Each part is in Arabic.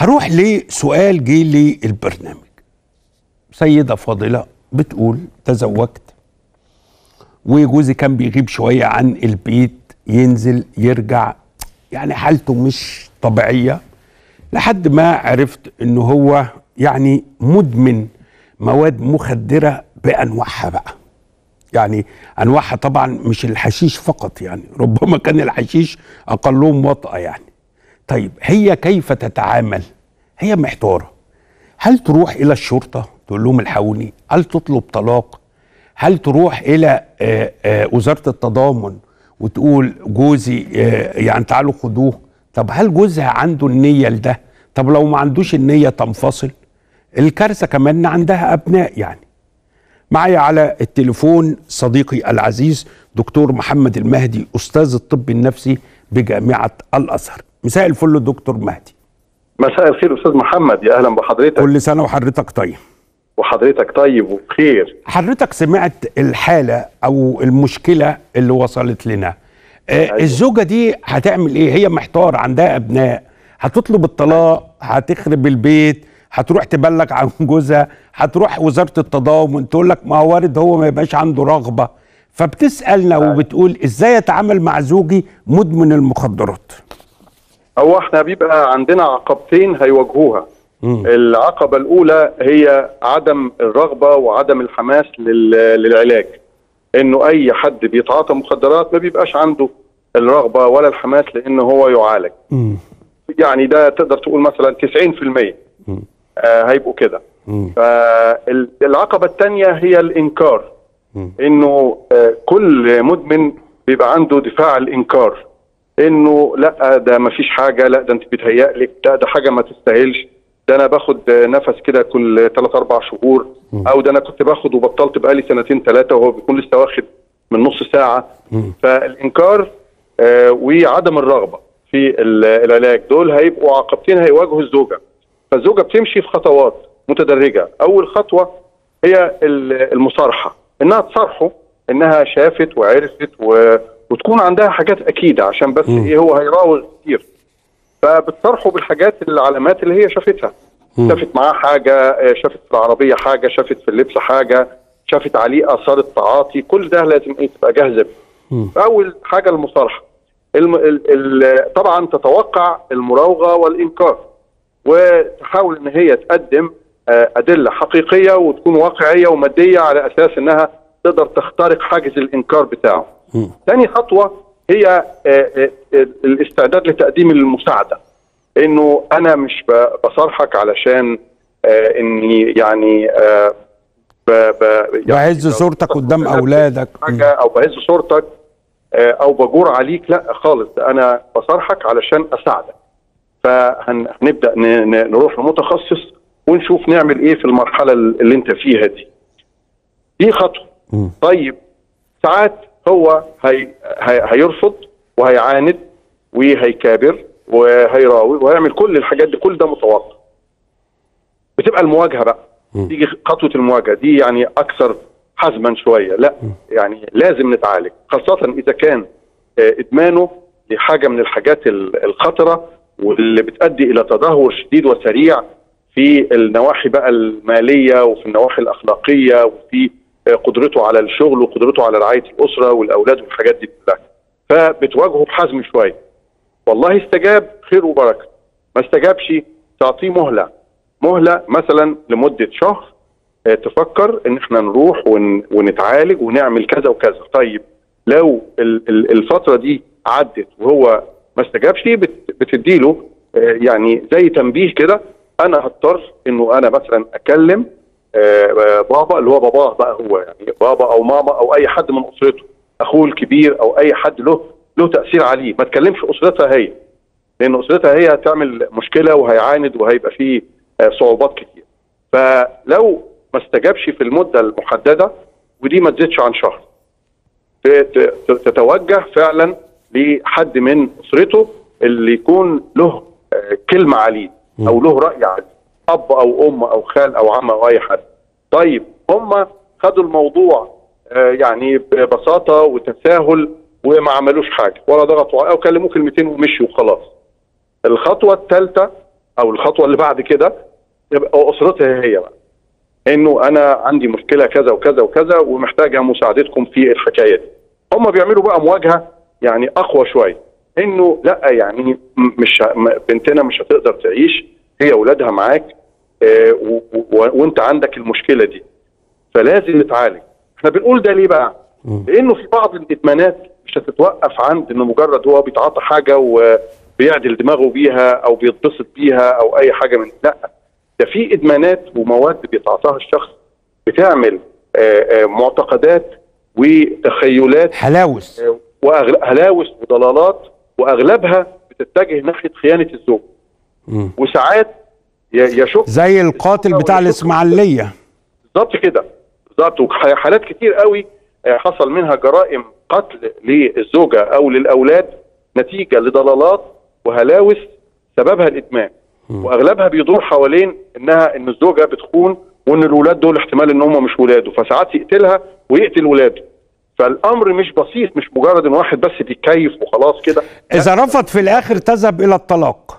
هروح لسؤال جه لي البرنامج. سيدة فاضلة بتقول تزوجت وجوزي كان بيغيب شوية عن البيت ينزل يرجع يعني حالته مش طبيعية لحد ما عرفت انه هو يعني مدمن مواد مخدرة بأنواعها بقى. يعني أنواعها طبعا مش الحشيش فقط يعني ربما كان الحشيش أقلهم وطأة يعني. طيب هي كيف تتعامل؟ هي محتارة. هل تروح إلى الشرطة؟ تقول لهم الحقوني. هل تطلب طلاق؟ هل تروح إلى آه، آه، وزارة التضامن وتقول جوزي آه، يعني تعالوا خدوه؟ طب هل جوزها عنده النية لده؟ طب لو ما عندوش النية تنفصل. الكارثة كمان عندها أبناء يعني. معايا على التليفون صديقي العزيز دكتور محمد المهدي أستاذ الطب النفسي بجامعة الأزهر. مساء الفل دكتور مهدي. مساء الخير أستاذ محمد يا أهلا بحضرتك. كل سنة وحضرتك طيب. وحضرتك طيب وبخير. حضرتك سمعت الحالة أو المشكلة اللي وصلت لنا. آه الزوجة دي هتعمل إيه؟ هي محتار عندها أبناء هتطلب الطلاق هتخرب البيت هتروح تبلغ عن جوزها هتروح وزارة التضامن تقول لك ما هو وارد هو ما يبقاش عنده رغبة. فبتسألنا وبتقول إزاي أتعامل مع زوجي مدمن المخدرات؟ هو إحنا بيبقى عندنا عقبتين هيواجهوها. العقبة الأولى هي عدم الرغبة وعدم الحماس لل- للعلاج إنه أي حد بيتعاطى مخدرات ما بيبقاش عنده الرغبة ولا الحماس لأنه هو يعالج. يعني ده تقدر تقول مثلا 90% مم. آه هيبقوا كده. فالعقبة الثانية هي الإنكار. إنه آه كل مدمن بيبقى عنده دفاع الإنكار إنه لا ده ما فيش حاجة لا ده أنت بيتهيألك ده ده حاجة ما تستاهلش. ده أنا باخد نفس كده كل ثلاث أربع شهور أو ده أنا كنت باخد وبطلت بقالي سنتين ثلاثة وهو بيكون لسه واخد من نص ساعة. مم. فالإنكار آه وعدم الرغبة في ال- العلاج. دول هيبقوا عقبتين هيواجهوا الزوجة. فالزوجة بتمشي في خطوات متدرجة. أول خطوة هي ال- المصارحة. إنها تصارحه إنها شافت وعرفت و... وتكون عندها حاجات أكيدة عشان بس. إيه هو هيراوغ كتير فبتصارحه بالحاجات العلامات اللي هي شافتها مم. شافت معاه حاجة آه، شافت في العربية حاجة شافت في اللبس حاجة شافت عليه آثار التعاطي كل ده لازم إيه تبقى. مم. فأول حاجة المصارحة الم... ال... ال... طبعا تتوقع المراوغة والإنكار وتحاول إن هي تقدم آه، أدلة حقيقية وتكون واقعية ومادية على أساس إنها تقدر تخترق حاجز الإنكار بتاعه. ثاني خطوة هي آه، آه، آه، الاستعداد لتقديم المساعدة. إنه أنا مش ب- بصارحك علشان إني يعني ب ب يعني بعز صورتك قدام. حاجة أو بهز صورتك أو بجور عليك لا خالص أنا بصارحك علشان أساعدك فهنبدا نروح لمتخصص ونشوف نعمل إيه في المرحلة اللي أنت فيها دي دي خطوة. طيب ساعات هو هي هي هيرفض وهيعاند وهيكابر وهيراوي وهيعمل كل الحاجات دي. كل ده متوقع. بتبقى المواجهة بقى. تيجي خطوة المواجهة. دي يعني أكثر حزما شوية. لا يعني لازم نتعالج. خاصة إذا كان آه، إدمانه لحاجة من الحاجات ال- الخطرة واللي بتؤدي إلى تدهور شديد وسريع في النواحي بقى المالية وفي النواحي الأخلاقية وفي قدرته على الشغل وقدرته على رعاية الأسرة والأولاد والحاجات دي كلها. فبتواجهه بحزم شوية. والله استجاب خير وبركة. ما استجابش تعطيه مهلة. مهلة مثلا لمدة شهر آه، تفكر إن إحنا نروح ون... ونتعالج ونعمل كذا وكذا. طيب لو ال... ال- الفترة دي عدت وهو ما استجابش بت... بتديله آه، يعني زي تنبيه كده أنا هضطر إنه أنا مثلا أكلم بابا اللي هو باباه بقى هو يعني بابا أو ماما أو أي حد من أسرته أخوه الكبير أو أي حد له له تأثير عليه. ما تكلمش أسرتها هي لأن أسرتها هي هتعمل مشكلة وهيعاند وهيبقى فيه آه، صعوبات كتير. فلو ما استجابش في المدة المحددة ودي ما تزيدش عن شهر. تتوجه فعلا لحد من أسرته اللي يكون له آه، كلمة عليه أو له رأي عليه أب أو أم أو خال أو عم أو أي حد. طيب هم خدوا الموضوع آه، يعني ببساطة وتساهل وما عملوش حاجة ولا ضغطوا أو كلموه كلمتين ومشي وخلاص. الخطوة الثالثة أو الخطوة اللي بعد كده يبقى أسرتها هي بقى إنه أنا عندي مشكلة كذا وكذا وكذا ومحتاجة مساعدتكم في الحكاية دي. هم بيعملوا بقى مواجهة يعني أقوى شوية إنه لأ يعني مش بنتنا مش هتقدر تعيش هي اولادها معاك وانت عندك المشكلة دي. فلازم نتعالج. إحنا بنقول ده ليه بقى؟ لأنه في بعض الإدمانات مش هتتوقف عند إنه مجرد هو بيتعاطى حاجة وبيعدل دماغه بيها أو بيتبسط بيها أو أي حاجة من لأ ده في إدمانات ومواد بيتعاطاها الشخص بتعمل آه، آه، معتقدات وتخيلات هلاوس. وهلاوس وضلالات وأغلبها بتتجه ناحية خيانة الزوج. وساعات يشك زي القاتل بتاع الإسماعيلية. بالظبط كده. بالظبط. وحالات كتير قوي آه، حصل منها جرائم قتل للزوجة أو للأولاد نتيجة لضلالات وهلاوس سببها الإدمان. وأغلبها بيدور حوالين إنها إن الزوجة بتخون وإن الولاد دول احتمال إن هم مش ولاده. فساعات يقتلها ويقتل ولاده. فالأمر مش بسيط مش مجرد إن واحد بس بيتكيف وخلاص كده. إذا رفض في الآخر تذهب إلى الطلاق.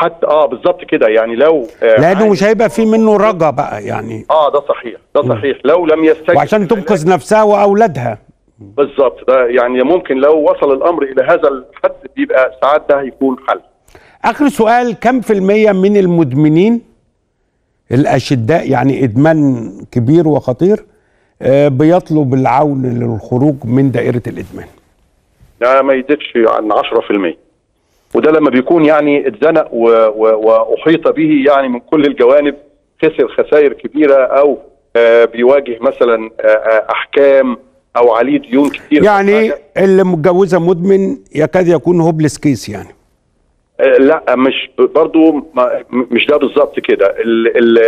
حتى آه بالظبط كده. يعني لو آه لأنه مش هيبقى في منه رجا بقى يعني. آه ده صحيح ده صحيح. لو لم يستجب وعشان تنقذ نفسها وأولادها. بالظبط. ده يعني ممكن لو وصل الأمر إلى هذا الحد بيبقى ساعات ده هيكون حل. آخر سؤال كم في المية من المدمنين الأشداء يعني إدمان كبير وخطير آه، بيطلب العون للخروج من دائرة الإدمان؟ ده ما يزيدش عن 10% وده لما بيكون يعني اتزنق وأحيط به يعني من كل الجوانب خسر خسائر كبيرة أو آه بيواجه مثلا آه آه أحكام أو عليه ديون كتير. يعني. اللي متجوزة مدمن يكاد يكون hopeless case يعني. لا مش برضو مش ده بالظبط كده.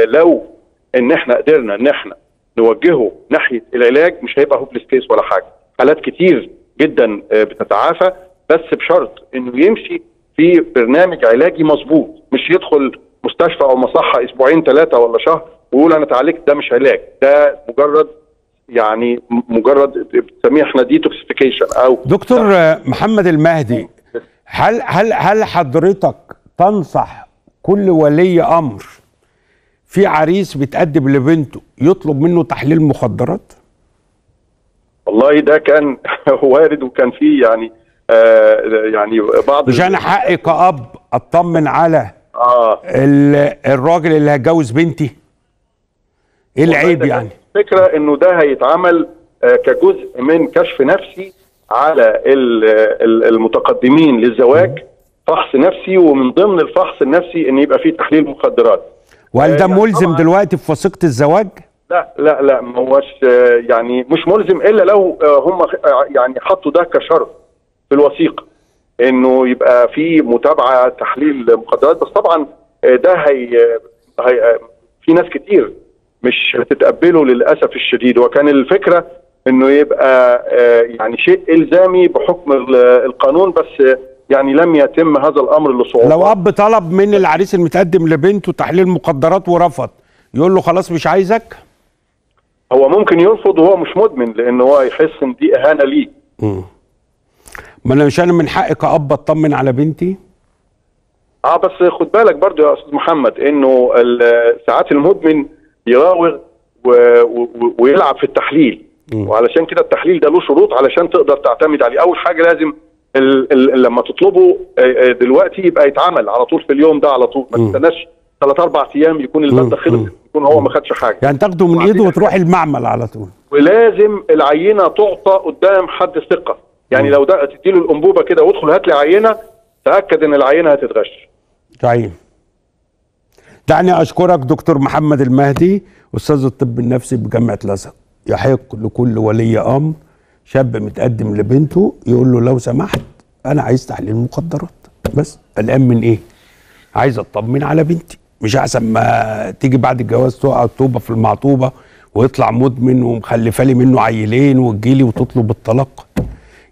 لو إن إحنا قدرنا إن إحنا نوجهه ناحية العلاج مش هيبقى hopeless case ولا حاجة. حالات كتير جدا بتتعافى بس بشرط إنه يمشي في برنامج علاجي مظبوط مش يدخل مستشفى أو مصحة أسبوعين ثلاثة ولا شهر ويقول أنا اتعالجت ده مش علاج ده مجرد يعني مجرد بنسميه إحنا detoxification أو دكتور آه، محمد المهدي هل هل هل حضرتك تنصح كل ولي أمر في عريس بتقدم لبنته يطلب منه تحليل مخدرات؟ والله ده كان وارد وكان فيه يعني يعني بعض مش أنا حقي كأب أطمن على آه ال- الراجل اللي هيتجوز بنتي؟ إيه العيب يعني؟ الفكرة إنه ده هيتعمل آه كجزء من كشف نفسي على ال- ال- المتقدمين للزواج فحص نفسي ومن ضمن الفحص النفسي إن يبقى فيه تحليل مخدرات وهل ده يعني ملزم دلوقتي في وثيقة الزواج؟ لا لا لا ما هوش آه، يعني مش ملزم إلا لو آه، هم آه، يعني حطوا ده كشرط في الوثيقه إنه يبقى في متابعة تحليل مخدرات. بس طبعا آه، ده هي, هي آه، في ناس كتير مش هتتقبله للأسف الشديد. وكان الفكرة إنه يبقى آه، يعني شيء إلزامي بحكم ال- القانون بس آه، يعني لم يتم هذا الأمر لصعوبة. لو أب طلب من العريس المتقدم لبنته تحليل مخدرات ورفض يقول له خلاص مش عايزك؟ هو ممكن يرفض وهو مش مدمن لأن هو يحس إن دي إهانة ليه. ما أنا مش أنا من حقي كأب اطمن على بنتي؟ آه بس خد بالك برضو يا أستاذ محمد إنه ساعات المدمن يراوغ ويلعب في التحليل. وعلشان كده التحليل ده له شروط علشان تقدر تعتمد عليه. أول حاجة لازم ال ال لما تطلبه آه، آه، دلوقتي يبقى يتعمل على طول في اليوم ده على طول. ما تستناش ثلاث أربع أيام يكون المادة خلصت يكون هو ما خدش حاجة. يعني تاخده من إيده وتروح المعمل على طول. ولازم العينة تعطى قدام حد ثقة. يعني لو ده تديله الأنبوبة كده وادخل هات لي عينة تأكد إن العينة هتتغش طيب. دعني أشكرك دكتور محمد المهدي أستاذ الطب النفسي بجامعة الازهر يحق لكل ولي أمر. شاب متقدم لبنته يقول له لو سمحت أنا عايز تحليل مخدرات. بس قلقان من إيه؟ عايز أطمن على بنتي. مش أحسن ما تيجي بعد الجواز تقع الطوبة في المعطوبة ويطلع مدمن ومخلفه لي منه عيلين وتجيلي وتطلب الطلاق.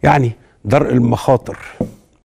يعني درء المخاطر.